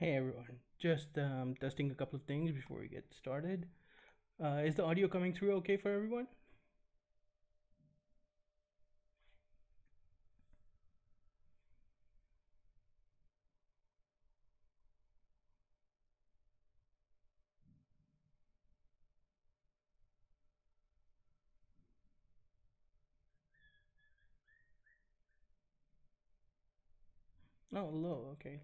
Hey everyone, just um, testing a couple of things before we get started. Uh, is the audio coming through okay for everyone? Oh, low, okay.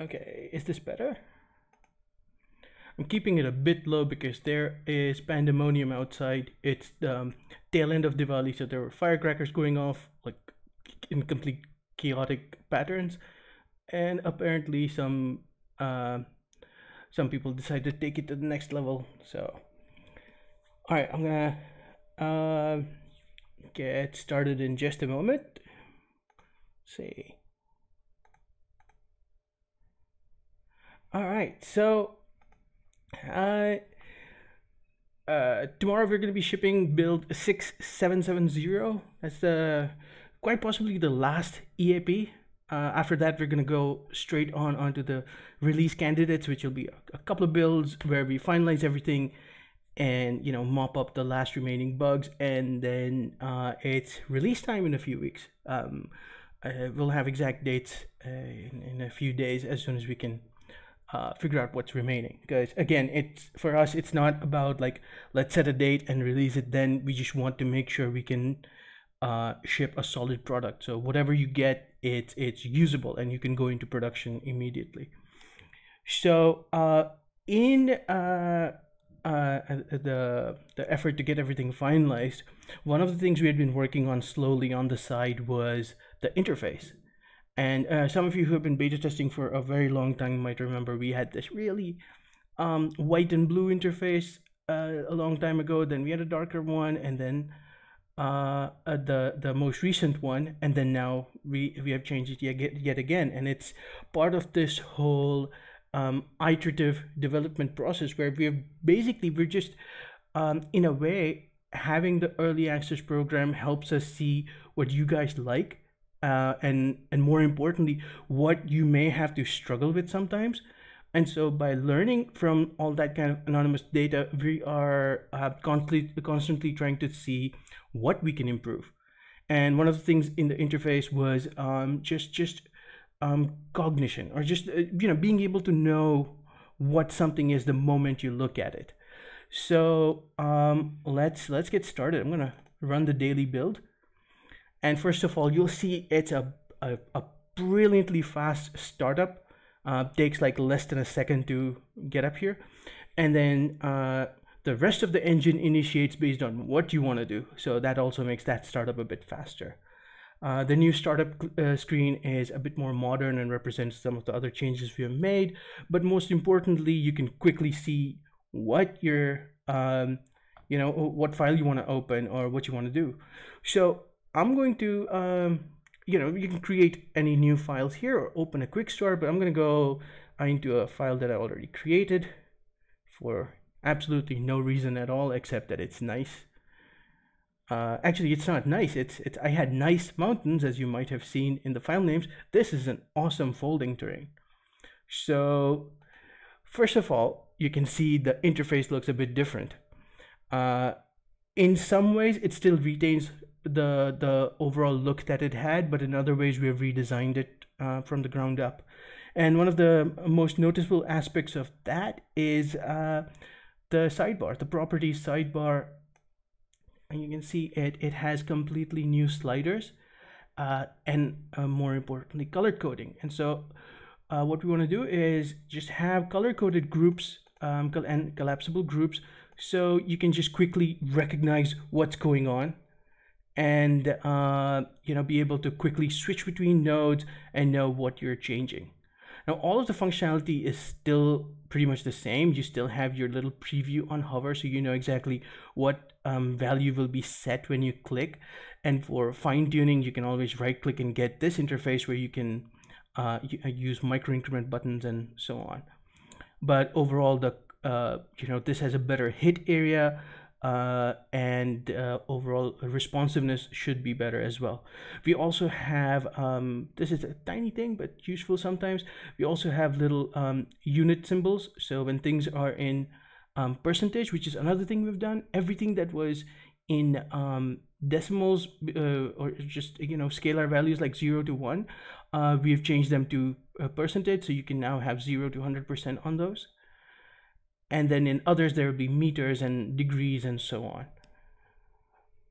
Okay, is this better? I'm keeping it a bit low because there is pandemonium outside. It's the um, tail end of Diwali, so there were firecrackers going off like in complete chaotic patterns, and apparently some uh, some people decided to take it to the next level. So, all right, I'm gonna uh, get started in just a moment. Let's see. All right, so uh, uh, tomorrow we're going to be shipping build 6770. That's the quite possibly the last EAP. Uh, after that, we're going to go straight on onto the release candidates, which will be a, a, couple of builds where we finalize everything and you know mop up the last remaining bugs, and then uh, it's release time in a few weeks. Um, uh, we'll have exact dates uh, in, in a few days as soon as we can uh, figure out what's remaining. Because again it's for us it's not about like let's set a date and release it then we just want to make sure we can uh, ship a solid product. So whatever you get it's it's usable and you can go into production immediately. So uh, in uh, uh, the the effort to get everything finalized one of the things we had been working on slowly on the side was the interface and uh, some of you who have been beta testing for a very long time might remember we had this really um, white and blue interface uh, a long time ago. Then we had a darker one, and then uh, uh the the most recent one, and then now we we have changed it yet yet again, and it's part of this whole um, iterative development process where we're basically we're just um, in a way having the early access program helps us see what you guys like uh, and and more importantly what you may have to struggle with sometimes. And so by learning from all that kind of anonymous data we are uh, constantly constantly trying to see what we can improve. And one of the things in the interface was um, just just um, cognition or just uh, you know being able to know what something is the moment you look at it. So um, let's let's get started. I'm gonna run the daily build and first of all, you'll see it's a, a, a brilliantly fast startup. Uh, takes like less than a second to get up here. And then uh, the rest of the engine initiates based on what you want to do. So that also makes that startup a bit faster. Uh, the new startup uh, screen is a bit more modern and represents some of the other changes we have made. But most importantly, you can quickly see what your, um, you know, what file you want to open or what you want to do. So I'm going to, um, you know, you can create any new files here or open a quick start, but I'm going to go into a file that I already created for absolutely no reason at all, except that it's nice. Uh, actually, it's not nice. It's, it's, I had nice mountains, as you might have seen in the file names. This is an awesome folding terrain. So first of all, you can see the interface looks a bit different. Uh, in some ways, it still retains the the overall look that it had, but in other ways we have redesigned it uh, from the ground up. And one of the most noticeable aspects of that is uh, the sidebar, the properties sidebar. And you can see it, it has completely new sliders uh, and uh, more importantly, color coding. And so uh, what we want to do is just have color coded groups um, and collapsible groups so you can just quickly recognize what's going on and uh, you know be able to quickly switch between nodes and know what you're changing. Now all of the functionality is still pretty much the same. You still have your little preview on hover so you know exactly what um, value will be set when you click. And for fine tuning, you can always right click and get this interface where you can uh, uh use micro increment buttons and so on. But overall, the uh, you know this has a better hit area uh, and uh, overall responsiveness should be better as well. We also have, um, this is a tiny thing, but useful sometimes. We also have little um, unit symbols. So when things are in um, percentage, which is another thing we've done, everything that was in um, decimals uh, or just, you know, scalar values like zero to one, uh, we've changed them to a percentage. So you can now have zero to 100% on those and then in others there will be meters and degrees and so on.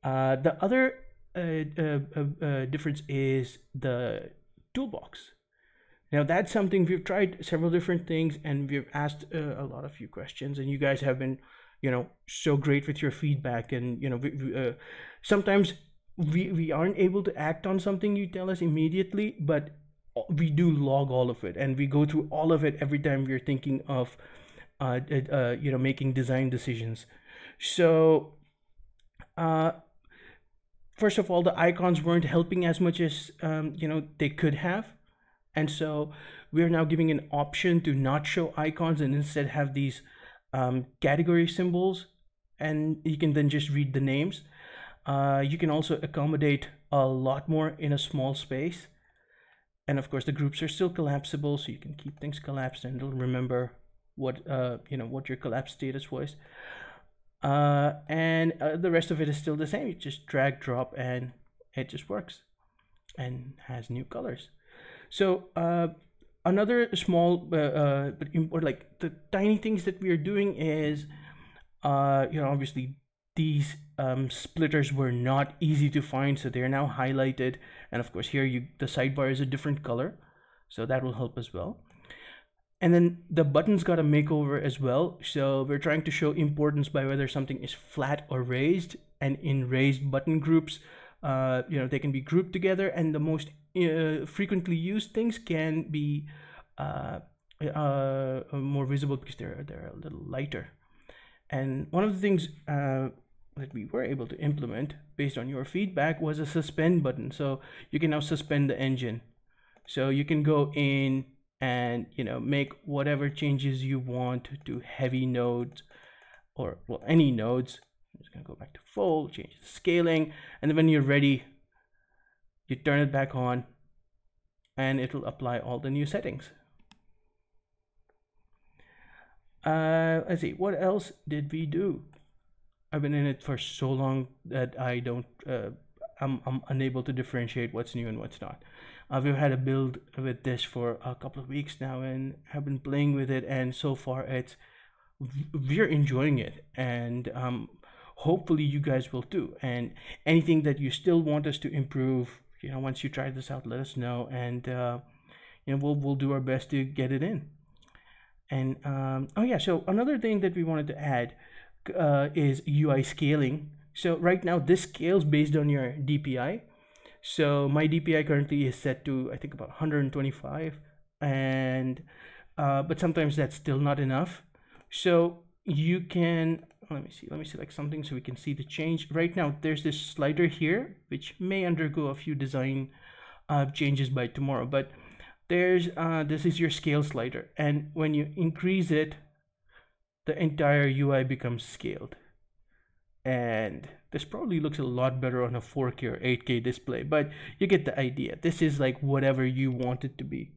Uh, the other uh, uh, uh, uh, difference is the toolbox. Now that's something we've tried several different things and we've asked uh, a lot of you questions and you guys have been, you know, so great with your feedback and you know, we, we, sometimes we we aren't able to act on something you tell us immediately, but we do log all of it and we go through all of it every time we're thinking of uh, uh, you know making design decisions. So uh, first of all the icons weren't helping as much as um, you know they could have. And so we're now giving an option to not show icons and instead have these um, category symbols. And you can then just read the names. Uh, you can also accommodate a lot more in a small space. And of course the groups are still collapsible so you can keep things collapsed and it'll remember what uh, you know what your collapse status was. Uh, and uh, the rest of it is still the same. You just drag drop and it just works and has new colors. So uh, another small uh, uh, but like the tiny things that we are doing is uh, you know obviously these um, splitters were not easy to find so they're now highlighted. And of course here you the sidebar is a different color so that will help as well and then the buttons got a makeover as well. So we're trying to show importance by whether something is flat or raised and in raised button groups uh, you know they can be grouped together and the most uh, frequently used things can be uh, uh more visible because they're they're a little lighter. And one of the things uh, that we were able to implement based on your feedback was a suspend button. So you can now suspend the engine. So you can go in and you know make whatever changes you want to heavy nodes or well any nodes. I'm just gonna go back to full change the scaling and then when you're ready you turn it back on and it will apply all the new settings. Uh let's see what else did we do? I've been in it for so long that I don't uh, I'm, I'm unable to differentiate what's new and what's not we've had a build with this for a couple of weeks now and have been playing with it and so far it's we're enjoying it and um, hopefully you guys will too. And anything that you still want us to improve you know once you try this out let us know and uh, you know we'll, we'll do our best to get it in. And um, oh yeah so another thing that we wanted to add uh, is UI scaling. So right now this scales based on your DPI so my DPI currently is set to I think about 125 and uh, but sometimes that's still not enough. So you can let me see let me select something so we can see the change right now there's this slider here which may undergo a few design uh, changes by tomorrow but there's uh, this is your scale slider and when you increase it the entire UI becomes scaled and this probably looks a lot better on a 4K or 8K display, but you get the idea. This is like whatever you want it to be.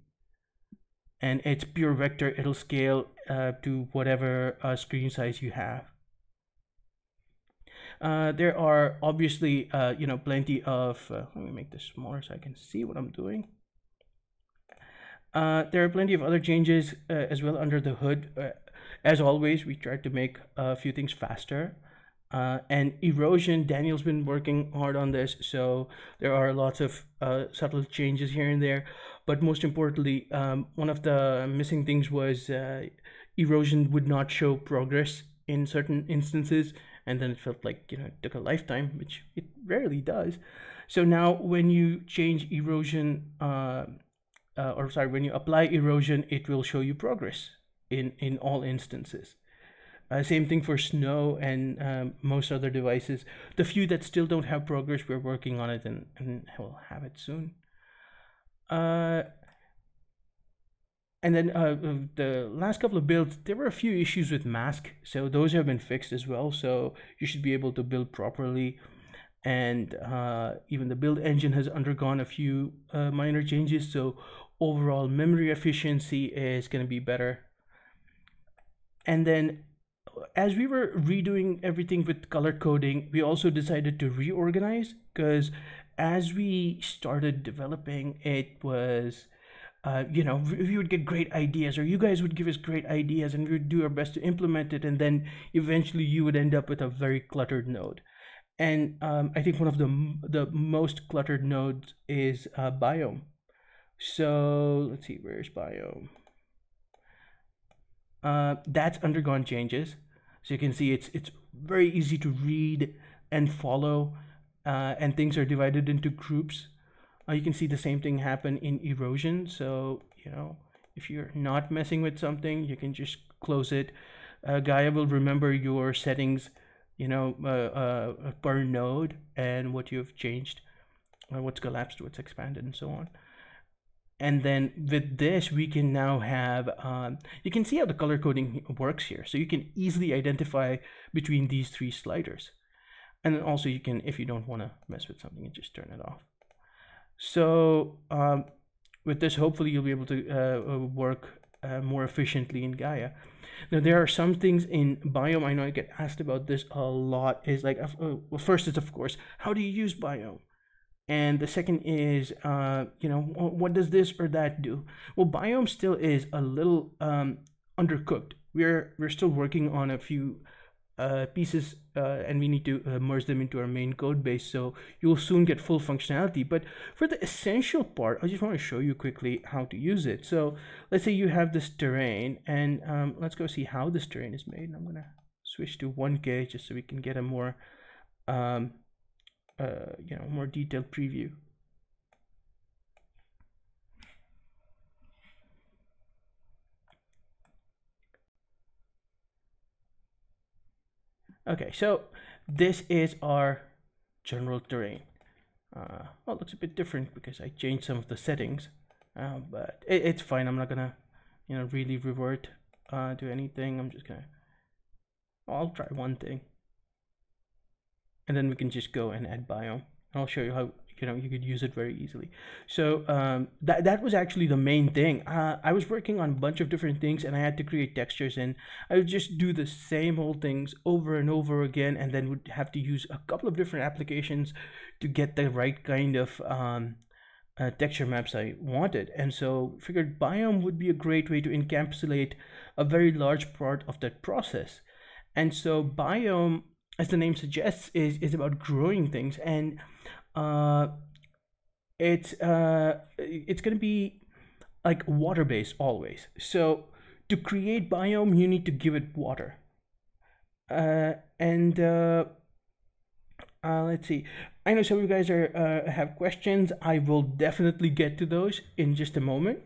And it's pure vector, it'll scale uh, to whatever uh, screen size you have. Uh, there are obviously, uh, you know, plenty of, uh, let me make this smaller so I can see what I'm doing. Uh, there are plenty of other changes as well under the hood. as always, we try to make a few things faster. Uh, and erosion, Daniel's been working hard on this, so there are lots of uh, subtle changes here and there. But most importantly, um, one of the missing things was uh, erosion would not show progress in certain instances, and then it felt like you know it took a lifetime, which it rarely does. So now, when you change erosion, uh, uh, or sorry, when you apply erosion, it will show you progress in in all instances. Uh, same thing for Snow and um, most other devices. The few that still don't have progress, we're working on it and, and we'll have it soon. Uh, and then uh, uh, the last couple of builds, there were a few issues with mask, so those have been fixed as well. So you should be able to build properly, and uh, even the build engine has undergone a few uh, minor changes. So overall memory efficiency is going to be better. And then as we were redoing everything with color coding, we also decided to reorganize because as we started developing, it was, uh, you know, we would get great ideas, or you guys would give us great ideas, and we would do our best to implement it, and then eventually you would end up with a very cluttered node. And um, I think one of the the most cluttered nodes is uh, biome. So let's see, where's biome? Uh, that's undergone changes. So you can see it's it's very easy to read and follow, uh, and things are divided into groups. Uh, you can see the same thing happen in erosion. So you know if you're not messing with something, you can just close it. Uh, Gaea will remember your settings, you know, uh, uh, per node and what you've changed, what's collapsed, what's expanded, and so on and then with this we can now have um, you can see how the color coding works here. So you can easily identify between these three sliders. And then also you can if you don't want to mess with something you just turn it off. So um, with this hopefully you'll be able to uh, uh, work uh, more efficiently in Gaea. Now there are some things in biome I know I get asked about this a lot is like uh, well first is of course how do you use biome and the second is uh, you know what does this or that do? Well biome still is a little um, undercooked. We're we're still working on a few uh, pieces uh, and we need to uh, merge them into our main code base so you'll soon get full functionality. But for the essential part i just want to show you quickly how to use it. So let's say you have this terrain and um, let's go see how this terrain is made. And i'm gonna switch to 1k just so we can get a more um, uh, you know more detailed preview. Okay, so this is our general terrain. Uh, well, it looks a bit different because I changed some of the settings, uh, but it, it's fine. I'm not gonna, you know, really revert uh, to anything. I'm just gonna, I'll try one thing and then we can just go and add biome. I'll show you how you know you could use it very easily. So um, that that was actually the main thing. Uh, I was working on a bunch of different things, and I had to create textures, and I would just do the same old things over and over again, and then would have to use a couple of different applications to get the right kind of um, uh, texture maps I wanted. And so figured biome would be a great way to encapsulate a very large part of that process. And so biome as the name suggests, is is about growing things, and uh, it's uh, it's going to be like water based always. So to create biome, you need to give it water, uh, and uh, uh, let's see. I know some of you guys are uh, have questions. I will definitely get to those in just a moment.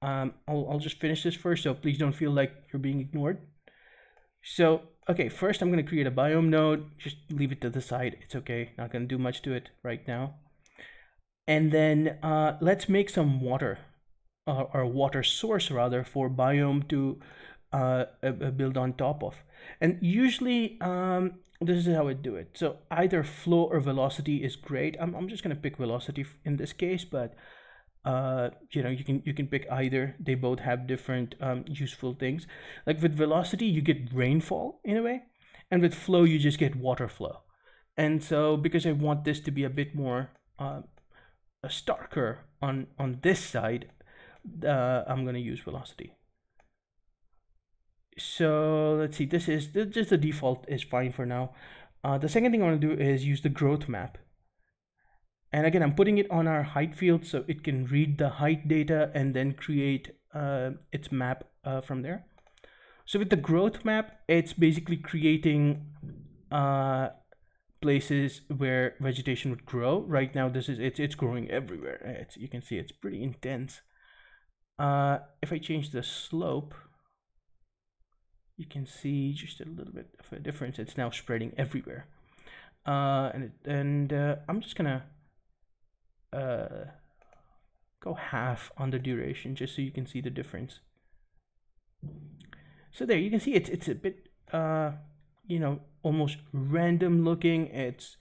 Um, I'll, I'll just finish this first, so please don't feel like you're being ignored. So okay, first I'm going to create a biome node. Just leave it to the side. It's okay. Not going to do much to it right now. And then uh, let's make some water, uh, or water source rather, for biome to uh, build on top of. And usually, um, this is how I do it. So either flow or velocity is great. I'm, I'm just going to pick velocity in this case, but uh you know you can you can pick either. They both have different um, useful things. Like with velocity you get rainfall in a way and with flow you just get water flow. And so because i want this to be a bit more uh, starker on on this side uh, i'm going to use velocity. So let's see. This is just the default is fine for now. Uh, the second thing i want to do is use the growth map and again, I'm putting it on our height field so it can read the height data and then create uh, its map uh, from there. So with the growth map, it's basically creating uh, places where vegetation would grow. Right now, this is it's it's growing everywhere. It's you can see it's pretty intense. Uh, if I change the slope, you can see just a little bit of a difference. It's now spreading everywhere. Uh, and and uh, I'm just gonna uh, go half on the duration just so you can see the difference. So there you can see it's it's a bit uh you know almost random looking. It's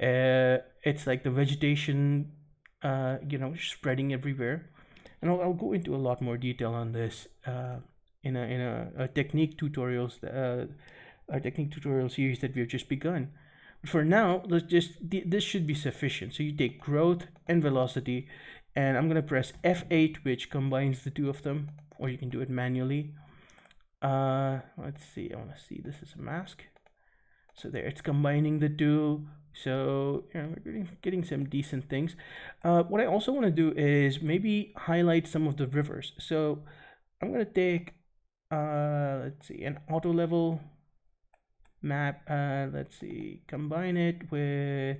uh it's like the vegetation uh you know spreading everywhere. And I'll, I'll go into a lot more detail on this uh in a in a, a technique tutorials uh a technique tutorial series that we've just begun. For now, let's just this should be sufficient. So you take growth and velocity and I'm gonna press F8 which combines the two of them or you can do it manually. Uh let's see I want to see this is a mask. So there it's combining the two. So you know, we're getting, getting some decent things. Uh, what I also want to do is maybe highlight some of the rivers. So I'm gonna take uh let's see an auto level map uh let's see combine it with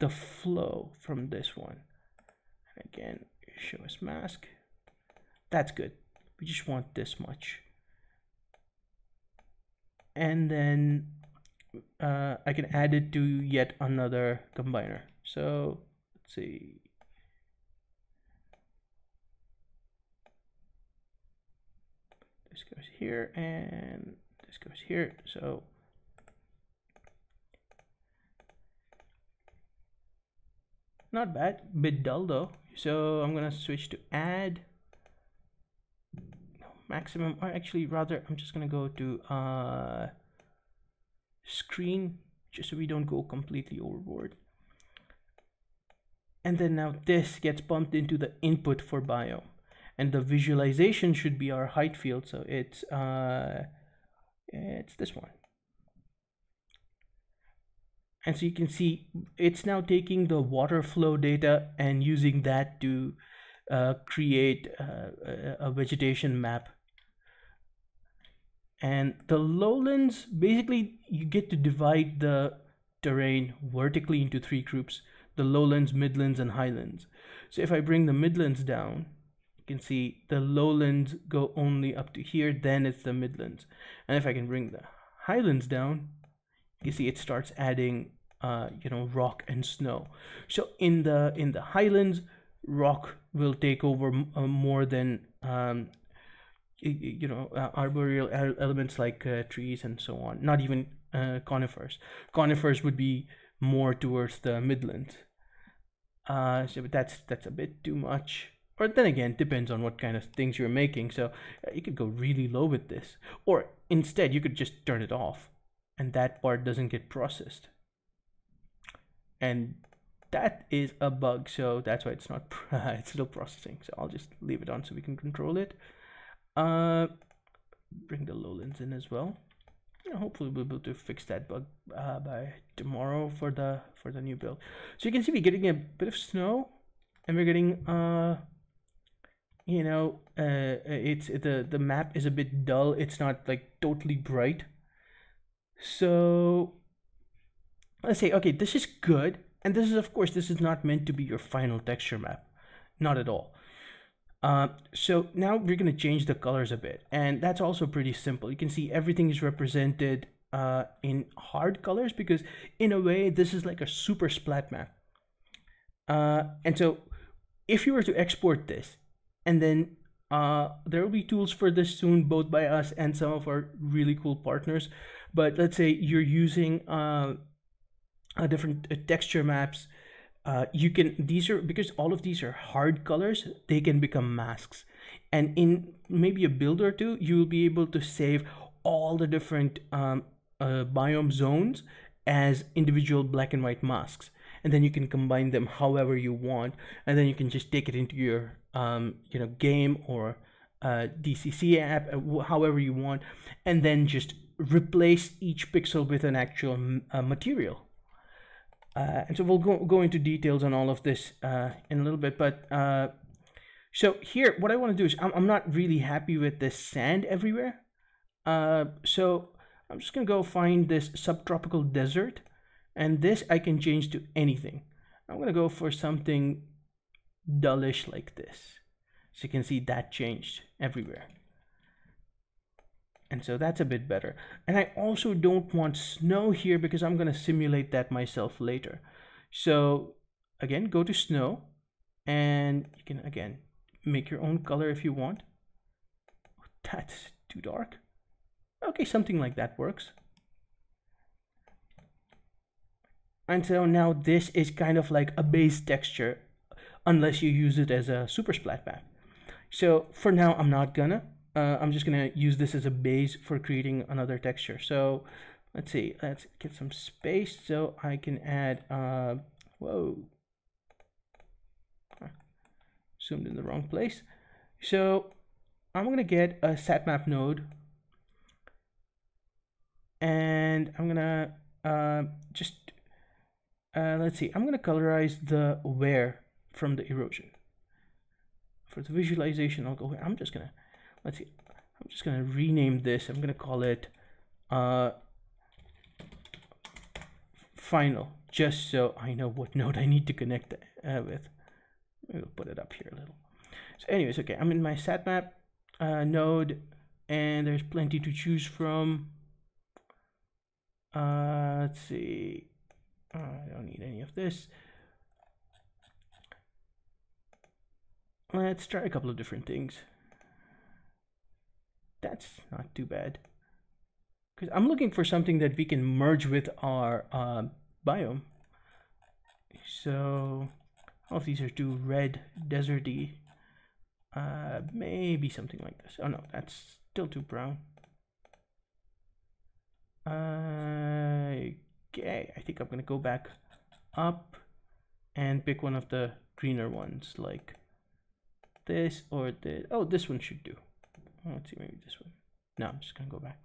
the flow from this one. Again show us mask. That's good. We just want this much. And then uh, I can add it to yet another combiner. So let's see. This goes here and this goes here. So not bad. Bit dull though. So I'm gonna switch to add. Maximum or actually rather I'm just gonna go to uh, screen just so we don't go completely overboard. And then now this gets bumped into the input for biome and the visualization should be our height field so it's uh, it's this one and so you can see it's now taking the water flow data and using that to uh, create uh, a vegetation map. And the lowlands basically you get to divide the terrain vertically into three groups the lowlands midlands and highlands. So if i bring the midlands down you can see the lowlands go only up to here then it's the midlands. And if i can bring the highlands down you see it starts adding uh, you know rock and snow. So in the in the highlands rock will take over uh, more than um, you know uh, arboreal elements like uh, trees and so on. Not even uh, conifers. Conifers would be more towards the midland uh so that's that's a bit too much. Or then again depends on what kind of things you're making. So you could go really low with this. Or instead you could just turn it off and that part doesn't get processed. And that is a bug so that's why it's not it's still processing. So i'll just leave it on so we can control it. Uh bring the lowlands in as well. Yeah, hopefully we'll be able to fix that bug uh, by tomorrow for the for the new build. So you can see we're getting a bit of snow and we're getting uh you know uh it's the the map is a bit dull. It's not like totally bright so let's say okay this is good and this is of course this is not meant to be your final texture map. Not at all. Uh, so now we're going to change the colors a bit and that's also pretty simple. You can see everything is represented uh, in hard colors because in a way this is like a super splat map. Uh, and so if you were to export this and then uh, there will be tools for this soon both by us and some of our really cool partners but let's say you're using uh, uh, different uh, texture maps uh, you can these are because all of these are hard colors they can become masks. And in maybe a build or two you will be able to save all the different um, uh, biome zones as individual black and white masks. And then you can combine them however you want. And then you can just take it into your um, you know game or uh, DCC app uh, however you want. And then just replace each pixel with an actual uh, material uh, and so we'll go, go into details on all of this uh, in a little bit. But uh, so here, what I want to do is I'm, I'm not really happy with this sand everywhere. Uh, so I'm just going to go find this subtropical desert. And this I can change to anything. I'm going to go for something dullish like this. So you can see that changed everywhere and so that's a bit better and I also don't want snow here because I'm going to simulate that myself later so again go to snow and you can again make your own color if you want that's too dark. Okay, something like that works. And so now this is kind of like a base texture unless you use it as a super splat map. So for now, I'm not gonna. Uh, I'm just gonna use this as a base for creating another texture. So let's see, let's get some space so I can add, uh, whoa, zoomed in the wrong place. So I'm gonna get a satmap node. And I'm gonna uh, just uh, let's see. I'm gonna colorize the wear from the erosion. For the visualization I'll go I'm just gonna let's see. I'm just gonna rename this. I'm gonna call it uh, final. Just so I know what node I need to connect uh, with. We'll put it up here a little. So anyways okay. I'm in my satmap uh, node and there's plenty to choose from. Uh, let's see. I don't need any of this. Let's try a couple of different things that's not too bad because I'm looking for something that we can merge with our uh, biome so all of these are too red deserty uh, maybe something like this. Oh no, that's still too brown. Uh, okay, I think I'm gonna go back up and pick one of the greener ones like this or this. Oh, this one should do. Oh, let's see, maybe this one. No, I'm just gonna go back.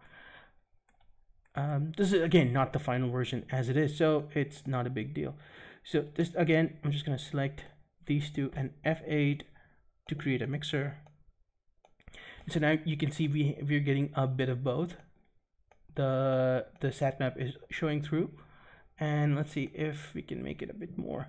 Um, this is again not the final version as it is, so it's not a big deal. So this again, I'm just gonna select these two and F8 to create a mixer. So now you can see we, we're getting a bit of both. The, the sat map is showing through. And let's see if we can make it a bit more.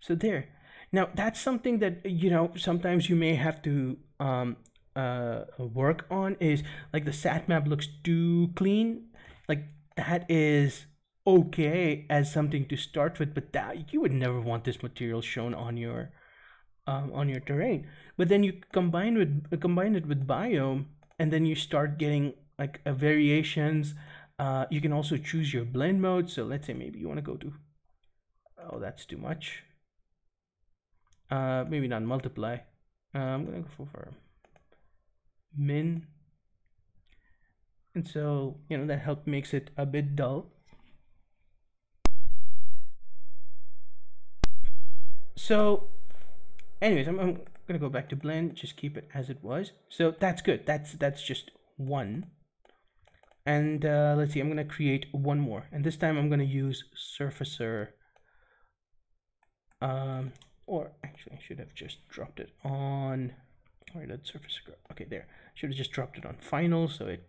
So there. Now that's something that, you know, sometimes you may have to um, uh, work on is like the sat map looks too clean. Like that is okay as something to start with, but that you would never want this material shown on your um, on your terrain. But then you combine with combine it with biome, and then you start getting like uh, variations. Uh, you can also choose your blend mode. So let's say maybe you want to go to, oh, that's too much. Uh, maybe not multiply. Uh, I'm gonna go for min. And so, you know, that help makes it a bit dull. So anyways I'm, I'm gonna go back to blend just keep it as it was. So that's good. That's that's just one. And uh, let's see I'm gonna create one more. And this time I'm gonna use surfacer. Um, or actually I should have just dropped it on surfacer go okay there should have just dropped it on final so it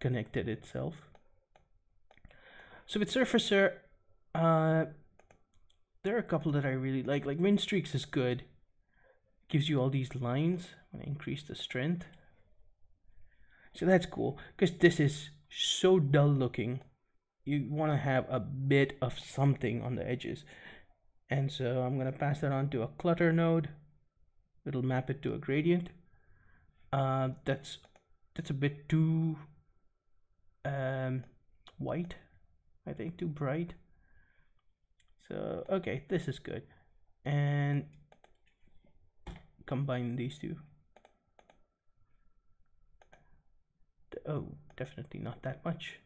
connected itself so with surfacer uh, there are a couple that I really like. Like Wind Streaks is good. gives you all these lines. when gonna increase the strength. So that's cool because this is so dull looking. You want to have a bit of something on the edges. And so I'm gonna pass that on to a clutter node. It'll map it to a gradient. Uh, that's that's a bit too um, white, I think, too bright. So, okay, this is good. And combine these two. Oh, definitely not that much.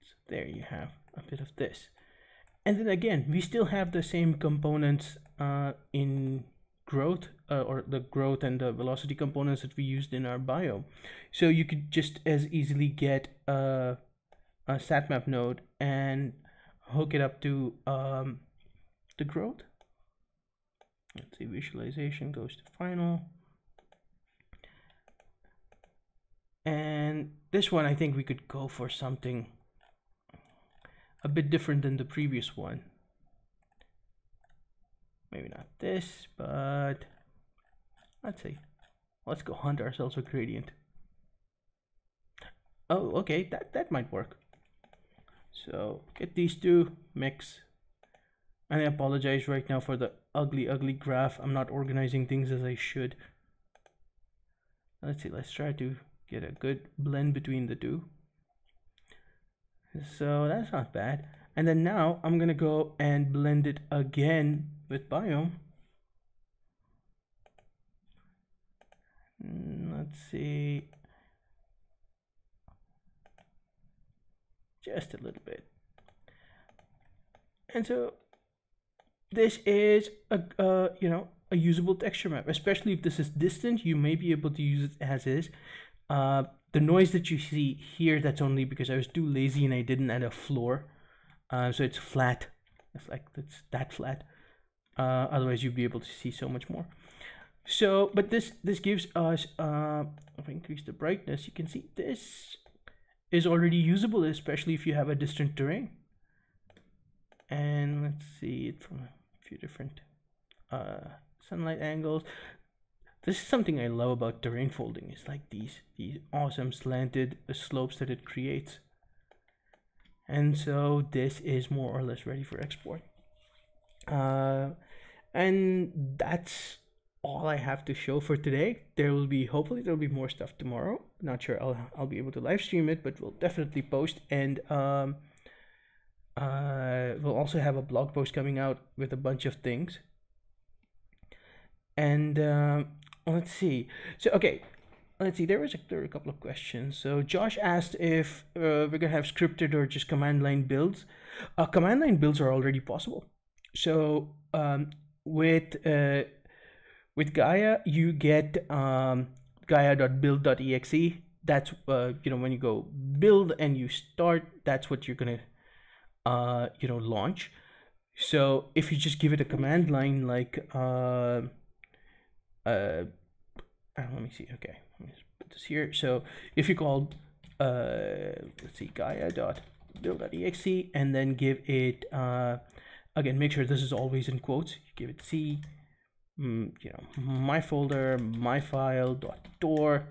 So there you have a bit of this. And then again, we still have the same components uh, in growth uh, or the growth and the velocity components that we used in our bio. So you could just as easily get a, a satmap node and hook it up to um, the growth. Let's see, visualization goes to final. And this one, I think we could go for something a bit different than the previous one maybe not this, but let's see. Let's go hunt ourselves a gradient. Oh, okay, that, that might work. So get these two, mix. And I apologize right now for the ugly, ugly graph. I'm not organizing things as I should. Let's see, let's try to get a good blend between the two. So that's not bad. And then now I'm gonna go and blend it again with Biome. Mm, let's see. Just a little bit. And so this is a uh, you know a usable texture map especially if this is distant you may be able to use it as is uh, the noise that you see here that's only because I was too lazy and I didn't add a floor. Uh, so it's flat. It's like it's that flat. Uh, otherwise you'd be able to see so much more. So but this this gives us uh, if I increase the brightness you can see this is already usable especially if you have a distant terrain. And let's see it from a few different uh, sunlight angles. This is something I love about terrain folding. It's like these these awesome slanted slopes that it creates. And so this is more or less ready for export. Uh, and that's all I have to show for today. There will be hopefully there will be more stuff tomorrow. Not sure I'll I'll be able to live stream it, but we'll definitely post and um uh, we'll also have a blog post coming out with a bunch of things. And uh, let's see. So, okay, let's see. There was a, there were a couple of questions. So, Josh asked if uh, we're gonna have scripted or just command line builds. Uh, command line builds are already possible. So, um, with uh, with Gaea, you get um, gaea.build.exe. That's uh, you know when you go build and you start. That's what you're gonna uh, you know, launch. So if you just give it a command line like, uh, uh, let me see, okay, let me put this here. So if you call, uh, let's see, gaea.build.exe and then give it, uh, again, make sure this is always in quotes. You give it C, mm, you know, my folder, my file, dot tor,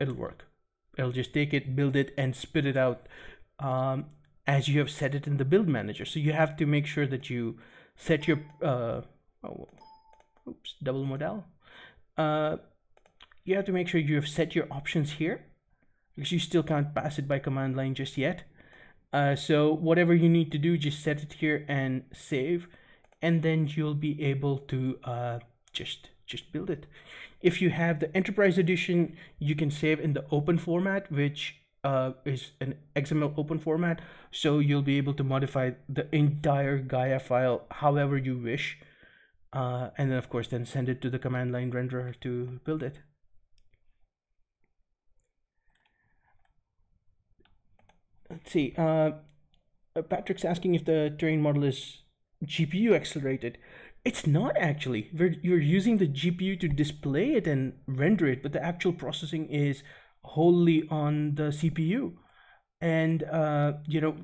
it'll work. It'll just take it, build it, and spit it out. Um, as you have set it in the build manager. So you have to make sure that you set your, uh, oh, oops, double modal. Uh, you have to make sure you have set your options here because you still can't pass it by command line just yet. Uh, so whatever you need to do, just set it here and save, and then you'll be able to uh, just just build it. If you have the enterprise edition, you can save in the open format, which uh, is an XML open format, so you'll be able to modify the entire Gaea file however you wish. Uh, and then of course, then send it to the command line renderer to build it. Let's see, uh, uh Patrick's asking if the terrain model is GPU accelerated. It's not actually. We're, you're using the GPU to display it and render it, but the actual processing is wholly on the CPU. And, uh, you know,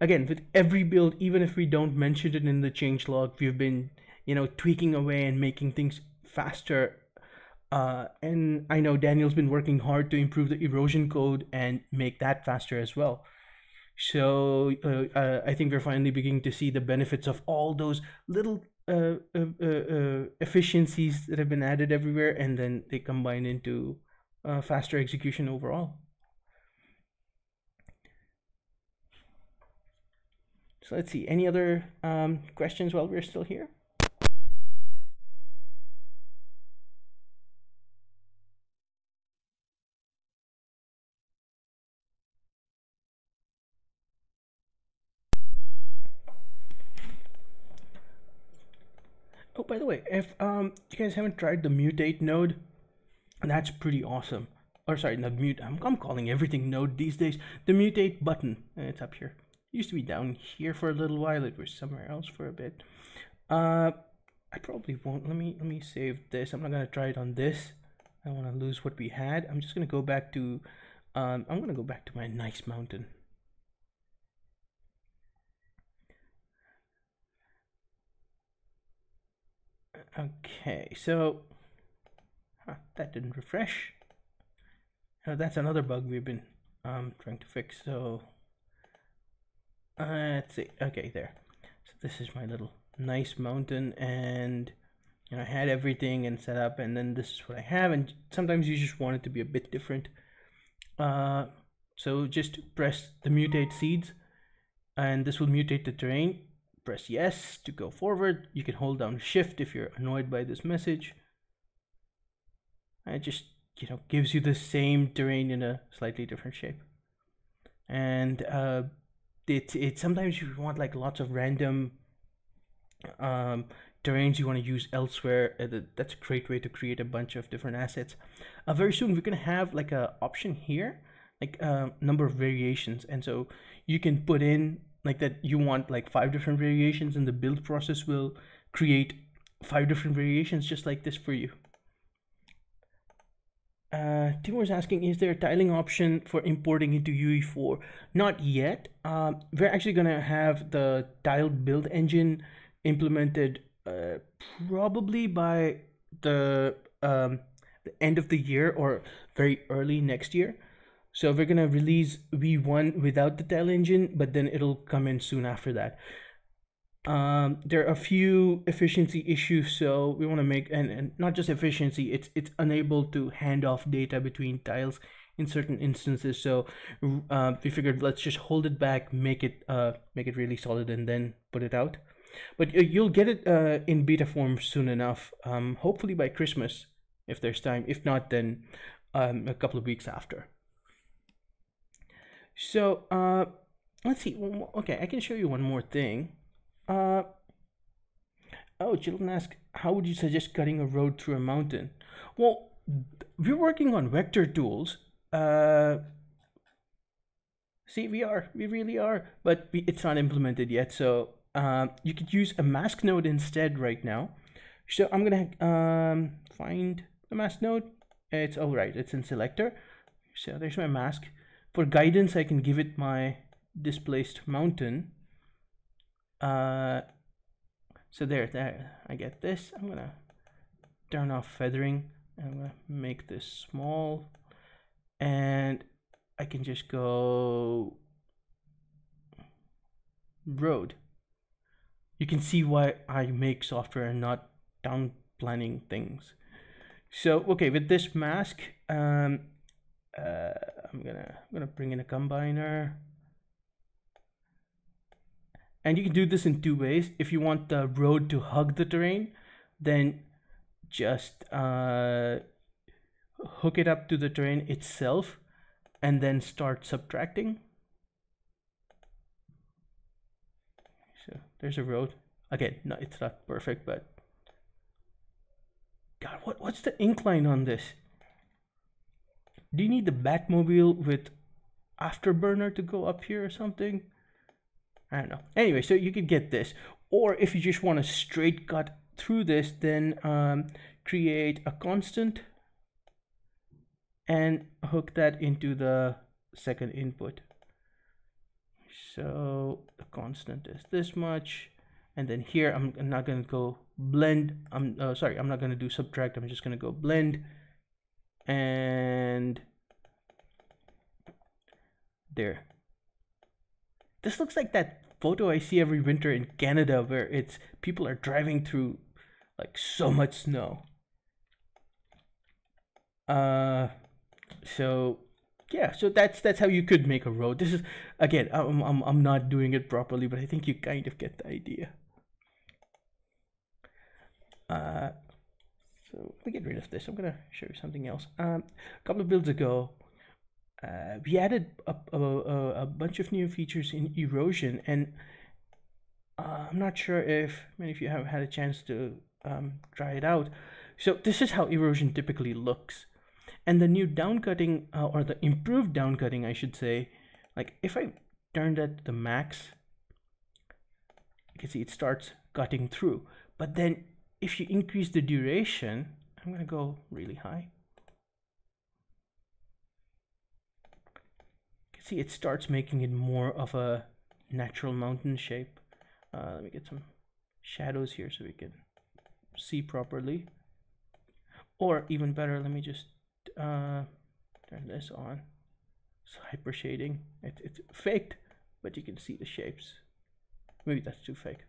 again, with every build, even if we don't mention it in the changelog, we've been, you know, tweaking away and making things faster. Uh, and I know Daniel's been working hard to improve the erosion code and make that faster as well. So uh, uh, I think we're finally beginning to see the benefits of all those little uh, uh, uh, efficiencies that have been added everywhere, and then they combine into faster execution overall. So let's see, any other um, questions while we're still here? By the way, if um, you guys haven't tried the mutate node, that's pretty awesome. Or sorry, not mute. I'm, I'm calling everything node these days. The mutate button. It's up here. It used to be down here for a little while. It was somewhere else for a bit. Uh, I probably won't. Let me let me save this. I'm not gonna try it on this. I want to lose what we had. I'm just gonna go back to. Um, I'm gonna go back to my nice mountain. Okay, so Huh, that didn't refresh. Uh, that's another bug we've been um, trying to fix. So uh, let's see. Okay, there. So this is my little nice mountain and you know, I had everything and set up and then this is what I have and sometimes you just want it to be a bit different. Uh, so just press the mutate seeds and this will mutate the terrain. Press yes to go forward. You can hold down shift if you're annoyed by this message. And it just, you know, gives you the same terrain in a slightly different shape. And uh, it, it sometimes you want like lots of random um, terrains you want to use elsewhere. Uh, that's a great way to create a bunch of different assets. Uh, very soon we're going to have like a option here, like a uh, number of variations. And so you can put in like that you want like five different variations and the build process will create five different variations just like this for you. Uh, Timur is asking, is there a tiling option for importing into UE4? Not yet. Um, we're actually going to have the tiled build engine implemented uh, probably by the, um, the end of the year or very early next year. So we're going to release V1 without the tile engine, but then it'll come in soon after that. Um, there are a few efficiency issues so we want to make and, and not just efficiency it's it's unable to hand off data between tiles in certain instances. So uh, we figured let's just hold it back make it uh, make it really solid and then put it out. But you'll get it uh, in beta form soon enough um, hopefully by christmas if there's time. If not then um, a couple of weeks after so uh, let's see okay i can show you one more thing uh, oh, children ask, how would you suggest cutting a road through a mountain? Well, we're working on vector tools. Uh, see, we are, we really are, but we, it's not implemented yet. So um, you could use a mask node instead right now. So I'm gonna um, find the mask node. It's all right. It's in selector. So there's my mask. For guidance, I can give it my displaced mountain uh, so there, there, I get this. I'm gonna turn off feathering. I'm gonna make this small and I can just go road. You can see why I make software and not down planning things. So, okay, with this mask, um, uh, I'm gonna I'm gonna bring in a combiner. And you can do this in two ways. If you want the road to hug the terrain, then just uh, hook it up to the terrain itself and then start subtracting. So there's a road. Again, no, it's not perfect, but God, what, what's the incline on this? Do you need the Batmobile with afterburner to go up here or something? I don't know. Anyway, so you could get this. Or if you just want to straight cut through this, then um, create a constant and hook that into the second input. So the constant is this much. And then here, I'm not going to go blend. I'm uh, sorry, I'm not going to do subtract. I'm just going to go blend and there. This looks like that photo I see every winter in Canada where it's people are driving through like so much snow. Uh so yeah, so that's that's how you could make a road. This is again, I'm I'm I'm not doing it properly, but I think you kind of get the idea. Uh so let me get rid of this. I'm gonna show you something else. Um, a couple of builds ago, uh, we added a, a, a, bunch of new features in erosion and uh, I'm not sure if many of you have had a chance to um, try it out. So this is how erosion typically looks. And the new downcutting uh, or the improved downcutting, I should say, like if I turn that to the max, you can see it starts cutting through. But then if you increase the duration, I'm gonna go really high. See it starts making it more of a natural mountain shape. Uh, let me get some shadows here so we can see properly. Or even better, let me just uh, turn this on. It's hyper shading. It, it's faked, but you can see the shapes. Maybe that's too fake.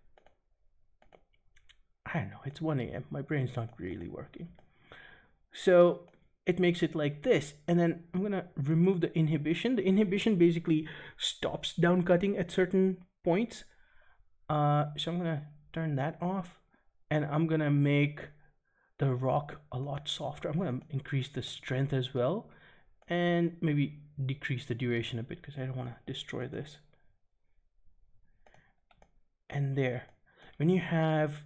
I don't know, it's 1 a.m. My brain's not really working. So it makes it like this. And then I'm gonna remove the inhibition. The inhibition basically stops down cutting at certain points. Uh, so I'm gonna turn that off and I'm gonna make the rock a lot softer. I'm gonna increase the strength as well and maybe decrease the duration a bit because I don't want to destroy this. And there, when you have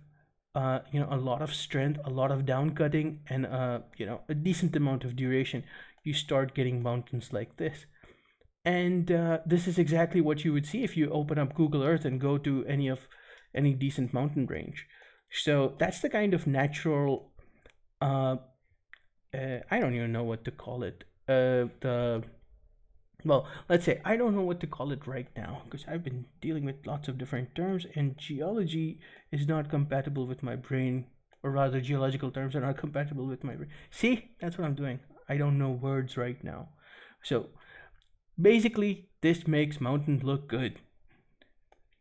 uh, you know a lot of strength, a lot of down cutting, and uh, you know a decent amount of duration, you start getting mountains like this. And uh, this is exactly what you would see if you open up Google Earth and go to any of any decent mountain range. So that's the kind of natural uh, uh, I don't even know what to call it. Uh, the well, let's say I don't know what to call it right now because I've been dealing with lots of different terms, and geology is not compatible with my brain, or rather, geological terms are not compatible with my brain. See, that's what I'm doing. I don't know words right now. So basically, this makes mountain look good.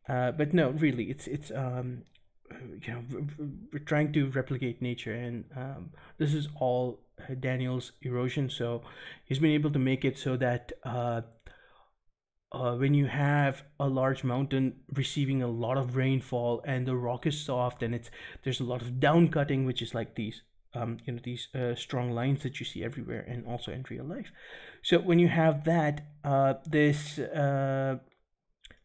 Uh, but no, really, it's it's um, you know we're trying to replicate nature and um, this is all daniel's erosion so he's been able to make it so that uh, uh, when you have a large mountain receiving a lot of rainfall and the rock is soft and it's there's a lot of down cutting which is like these um, you know these uh, strong lines that you see everywhere and also in real life so when you have that uh, this uh,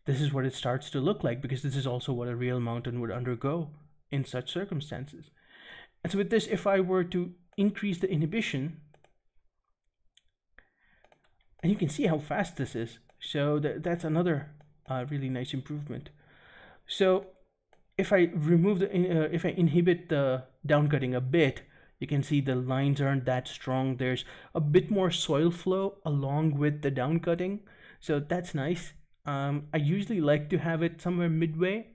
this is what it starts to look like because this is also what a real mountain would undergo in such circumstances. And so with this, if I were to increase the inhibition, and you can see how fast this is. So that, that's another uh, really nice improvement. So if I remove the, uh, if I inhibit the downcutting a bit, you can see the lines aren't that strong. There's a bit more soil flow along with the downcutting. So that's nice. Um, I usually like to have it somewhere midway,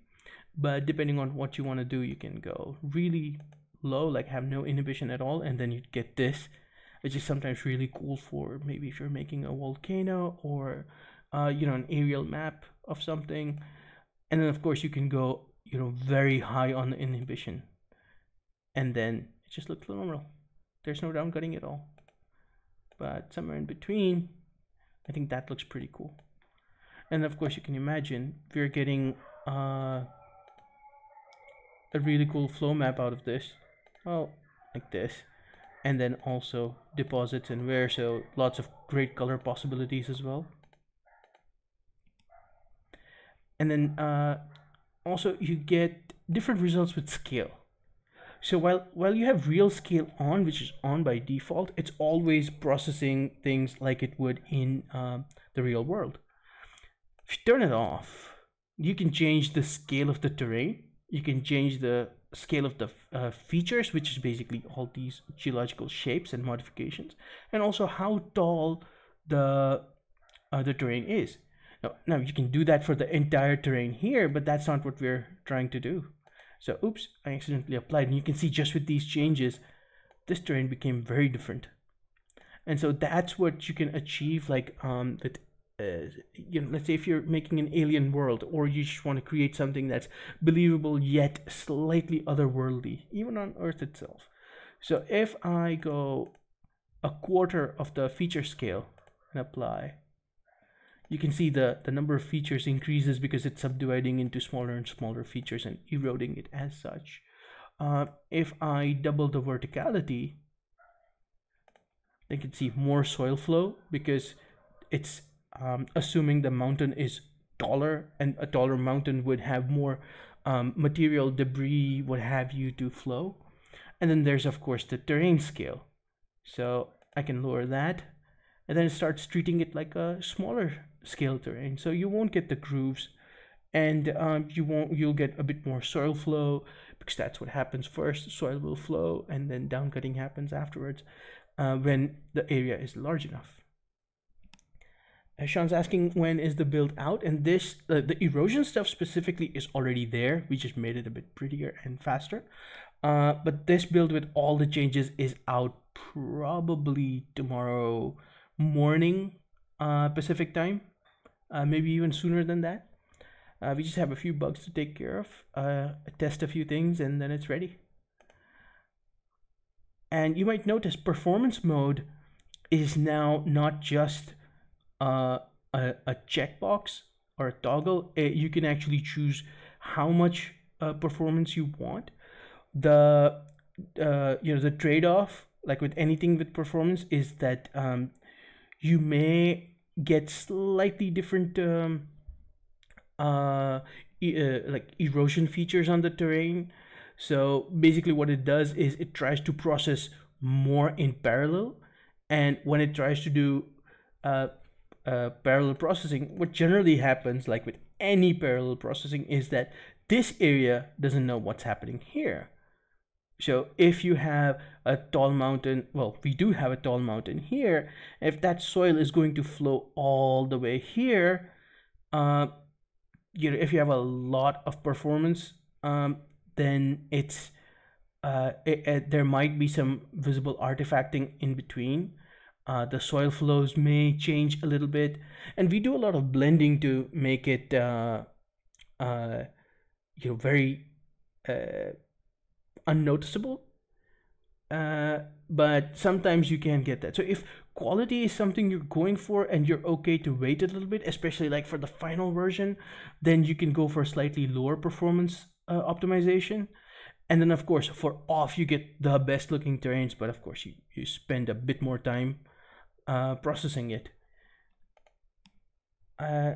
but depending on what you want to do, you can go really low, like have no inhibition at all, and then you get this, which is sometimes really cool for maybe if you're making a volcano or uh, you know an aerial map of something, and then of course you can go you know very high on the inhibition, and then it just looks normal. There's no downcutting at all, but somewhere in between, I think that looks pretty cool. And of course you can imagine we're getting uh, a really cool flow map out of this well like this. And then also deposits and wear so lots of great color possibilities as well. And then uh, also you get different results with scale. So while while you have real scale on which is on by default it's always processing things like it would in uh, the real world. If you turn it off, you can change the scale of the terrain. You can change the scale of the uh, features, which is basically all these geological shapes and modifications, and also how tall the uh, the terrain is. Now, now you can do that for the entire terrain here, but that's not what we're trying to do. So, oops, I accidentally applied, and you can see just with these changes, this terrain became very different. And so that's what you can achieve, like um, with uh, you know, let's say if you're making an alien world or you just want to create something that's believable yet slightly otherworldly, even on Earth itself. So if I go a quarter of the feature scale and apply, you can see the, the number of features increases because it's subdividing into smaller and smaller features and eroding it as such. Uh, if I double the verticality, I can see more soil flow because it's um, assuming the mountain is taller and a taller mountain would have more um, material debris what have you to flow. And then there's of course the terrain scale. So i can lower that and then it starts treating it like a smaller scale terrain. So you won't get the grooves and um, you won't you'll get a bit more soil flow because that's what happens first. Soil will flow and then downcutting happens afterwards uh, when the area is large enough Sean's asking when is the build out, and this uh, the erosion stuff specifically is already there. We just made it a bit prettier and faster. Uh, but this build with all the changes is out probably tomorrow morning uh, Pacific time, uh, maybe even sooner than that. Uh, we just have a few bugs to take care of, uh, test a few things, and then it's ready. And you might notice performance mode is now not just a, a checkbox or a toggle. You can actually choose how much uh, performance you want. The uh, you know the trade-off, like with anything with performance, is that um, you may get slightly different um, uh, e- uh, like erosion features on the terrain. So basically, what it does is it tries to process more in parallel, and when it tries to do uh, uh, parallel processing, what generally happens, like with any parallel processing, is that this area doesn't know what's happening here. So if you have a tall mountain, well, we do have a tall mountain here. If that soil is going to flow all the way here, uh, you know, if you have a lot of performance, um, then it's uh, it, it, there might be some visible artifacting in between. Uh, the soil flows may change a little bit, and we do a lot of blending to make it, uh, uh, you know, very uh, unnoticeable. Uh, but sometimes you can get that. So if quality is something you're going for and you're okay to wait a little bit, especially like for the final version, then you can go for a slightly lower performance uh, optimization. And then of course for off you get the best looking terrains, but of course you, you spend a bit more time uh, processing it. Uh,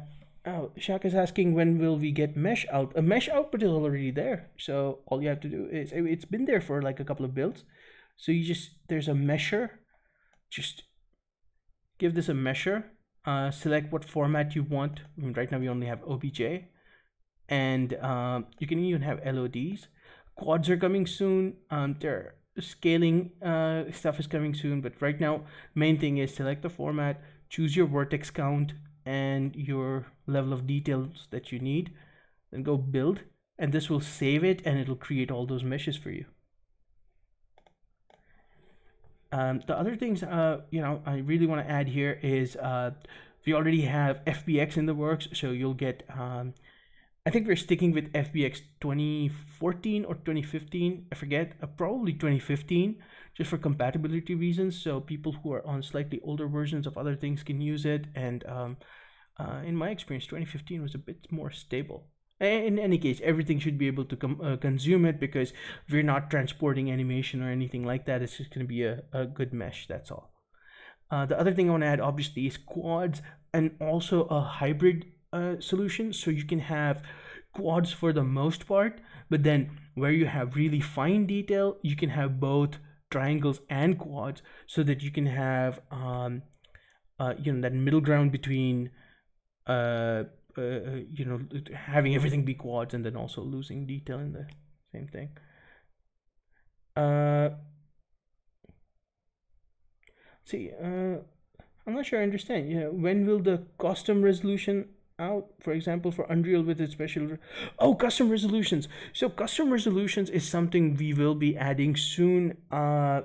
oh, Shaq is asking when will we get mesh out? A mesh output is already there, so all you have to do is it's been there for like a couple of builds. So you just there's a Mesher. just give this a Mesher. Uh, select what format you want. I mean, right now we only have OBJ, and um, you can even have LODs. Quads are coming soon. Um, they're scaling uh, stuff is coming soon, but right now, main thing is select the format, choose your vertex count and your level of details that you need, then go build, and this will save it and it'll create all those meshes for you. Um, the other things, uh, you know, I really want to add here is uh, we already have FBX in the works, so you'll get um, I think we're sticking with FBX 2014 or 2015. I forget. Uh, probably 2015, just for compatibility reasons. So people who are on slightly older versions of other things can use it. And um, uh, in my experience, 2015 was a bit more stable. In any case, everything should be able to com- uh, consume it because we're not transporting animation or anything like that. It's just going to be a, a good mesh. That's all. Uh, the other thing I want to add, obviously, is quads and also a hybrid uh, solution. So you can have quads for the most part but then where you have really fine detail you can have both triangles and quads so that you can have um, uh, you know that middle ground between uh, uh, uh you know having everything be quads and then also losing detail in the same thing. Uh see uh i'm not sure i understand. Yeah when will the custom resolution out for example for unreal with its special oh custom resolutions. So custom resolutions is something we will be adding soon uh,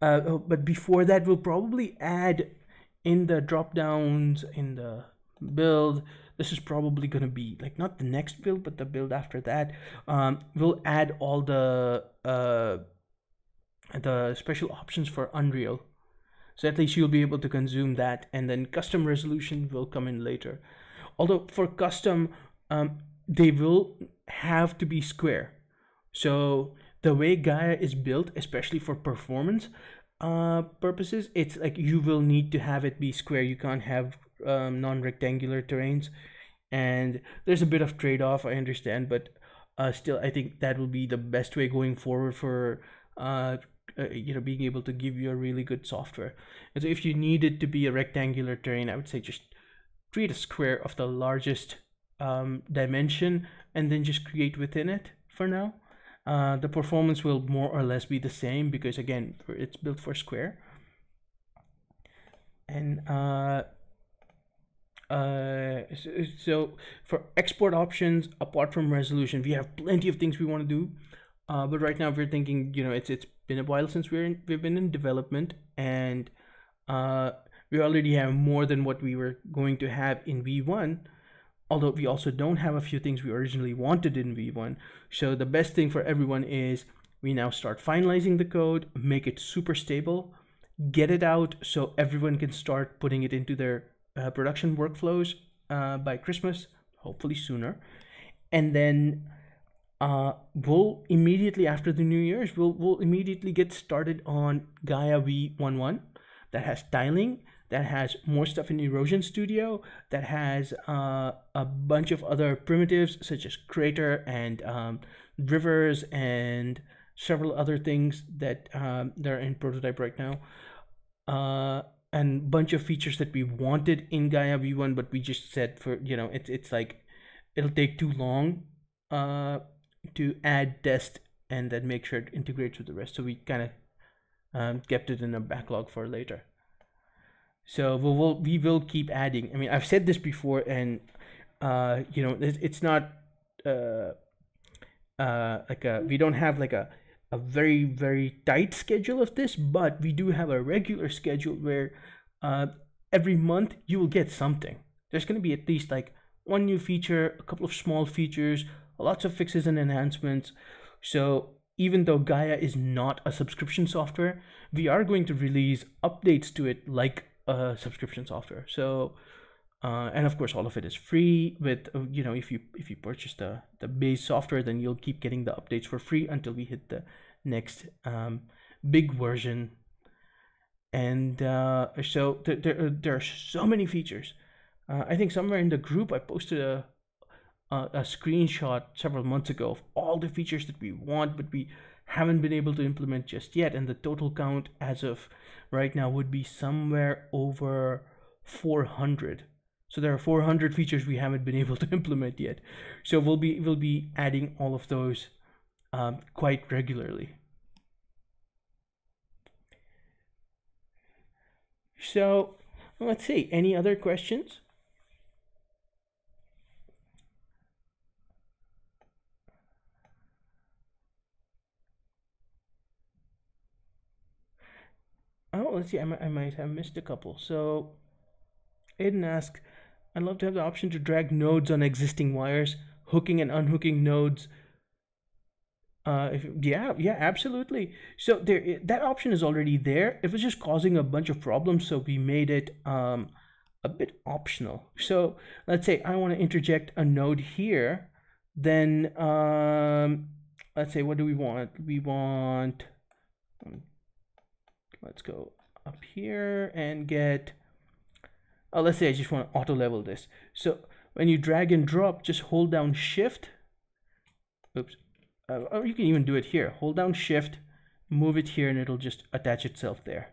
uh oh, but before that we'll probably add in the drop downs in the build this is probably going to be like not the next build but the build after that. Um, we'll add all the uh, the special options for unreal so at least you'll be able to consume that and then custom resolution will come in later. Although for custom, um, they will have to be square. So the way Gaea is built, especially for performance uh, purposes, it's like you will need to have it be square. You can't have um, non-rectangular terrains. And there's a bit of trade-off, I understand, but uh, still, I think that will be the best way going forward for uh, uh, you know being able to give you a really good software. And so if you need it to be a rectangular terrain i would say just create a square of the largest um, dimension and then just create within it for now. Uh, the performance will more or less be the same because again it's built for square. And uh, uh, so, so for export options apart from resolution we have plenty of things we want to do uh, but right now we're thinking you know it's it's been a while since we're in, we've been in development and uh, we already have more than what we were going to have in v1 although we also don't have a few things we originally wanted in V1. So the best thing for everyone is we now start finalizing the code, make it super stable, get it out so everyone can start putting it into their uh, production workflows uh, by Christmas, hopefully sooner. And then uh, we'll immediately after the New Year's, we'll, we'll immediately get started on Gaea V11 that has tiling, that has more stuff in Erosion Studio, that has uh, a bunch of other primitives such as Crater and um, Rivers and several other things that um, they're in prototype right now. Uh, and bunch of features that we wanted in Gaea V1, but we just said for you know it's it's like it'll take too long uh, to add test and then make sure it integrates with the rest. So we kind of um, kept it in a backlog for later. So we will we will keep adding. I mean, I've said this before, and uh, you know, it's, it's not uh, uh, like a we don't have like a a very very tight schedule of this, but we do have a regular schedule where uh, every month you will get something. There's going to be at least like one new feature, a couple of small features, lots of fixes and enhancements. So even though Gaea is not a subscription software, we are going to release updates to it like a subscription software. So, uh, and of course, all of it is free. With uh, you know, if you if you purchase the the base software, then you'll keep getting the updates for free until we hit the next um, big version. And uh, so there, there there are so many features. Uh, I think somewhere in the group I posted a, a a screenshot several months ago of all the features that we want, but we haven't been able to implement just yet. And the total count as of right now would be somewhere over 400. So there are 400 features we haven't been able to implement yet. So we'll be we'll be adding all of those um, quite regularly. So let's see. Any other questions? Oh, let's see. I might, might have missed a couple. So, Aiden asks, I'd love to have the option to drag nodes on existing wires, hooking and unhooking nodes. Uh, if, yeah, yeah, absolutely. So there, that option is already there. It was just causing a bunch of problems, so we made it um, a bit optional. So let's say I want to interject a node here. Then um, let's say, what do we want? We want let's go up here and get oh let's say I just want to auto level this. So when you drag and drop just hold down shift. Oops. Uh, or you can even do it here. Hold down shift move it here and it'll just attach itself there.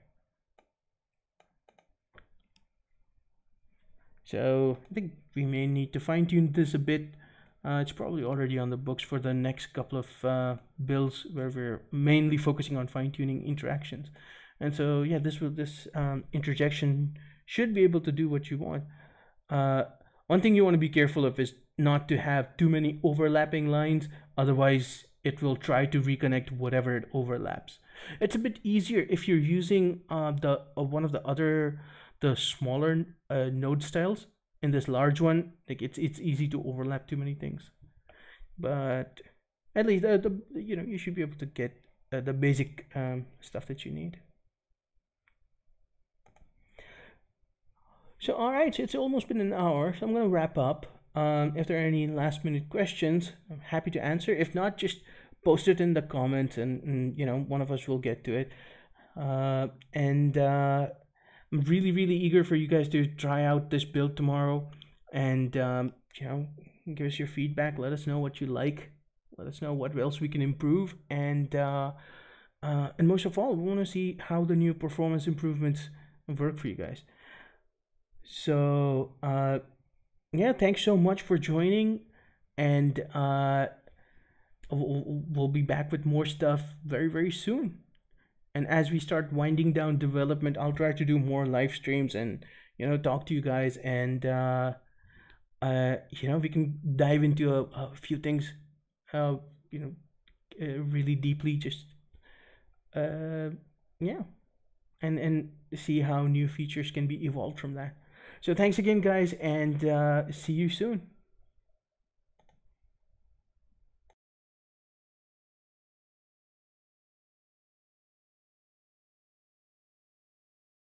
So I think we may need to fine-tune this a bit. Uh, it's probably already on the books for the next couple of uh, builds where we're mainly focusing on fine-tuning interactions and so yeah this will this um, interjection should be able to do what you want. Uh, one thing you want to be careful of is not to have too many overlapping lines. Otherwise it will try to reconnect whatever it overlaps. It's a bit easier if you're using uh, the uh, one of the other the smaller uh, node styles. In this large one like it's it's easy to overlap too many things. But at least uh, the you know you should be able to get uh, the basic um, stuff that you need So, all right, it's almost been an hour, so I'm going to wrap up. Um, if there are any last minute questions, I'm happy to answer. If not, just post it in the comments and, and you know, one of us will get to it. Uh, and uh, I'm really, really eager for you guys to try out this build tomorrow and, um, you know, give us your feedback. Let us know what you like. Let us know what else we can improve. And, uh, uh, and most of all, we want to see how the new performance improvements work for you guys. So, uh, yeah, thanks so much for joining. And uh, we'll be back with more stuff very, very soon. And as we start winding down development, I'll try to do more live streams and, you know, talk to you guys. And, uh, uh, you know, we can dive into a, a few things, uh, you know, uh, really deeply. Just, uh, yeah. And, and see how new features can be evolved from that. So thanks again, guys, and uh, see you soon.